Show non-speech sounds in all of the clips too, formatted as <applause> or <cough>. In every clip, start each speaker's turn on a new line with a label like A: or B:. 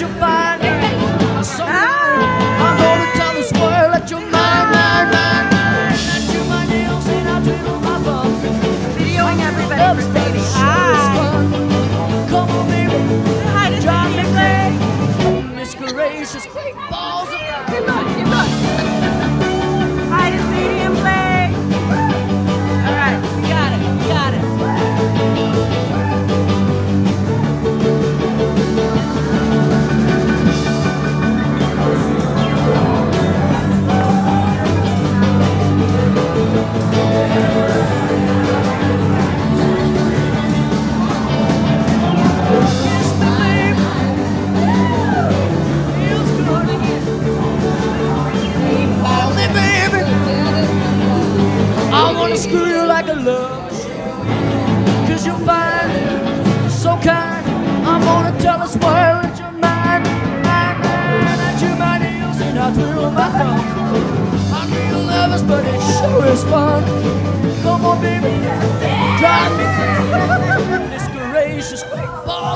A: you find fine. Ah! I'm gonna tell this world that you're mine, mine, mine.
B: Videoing everybody for baby.
A: Ah. Come on, baby.
B: Hi, John McLean.
A: Miss Gracious, great ball. Screw you like a love. Cause you'll find so kind. I'm gonna tell us where that your mind. Mine, mine, that you're my heels and I twiddle my thumbs. I'm real nervous, but it sure is fun. Come on, baby, drive me. <laughs> This gracious great balls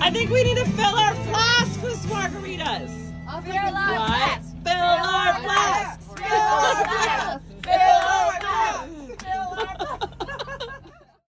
B: I think we need to fill our flask with margaritas. Fill our Right? flask. Fill our. Fill our flask. Fill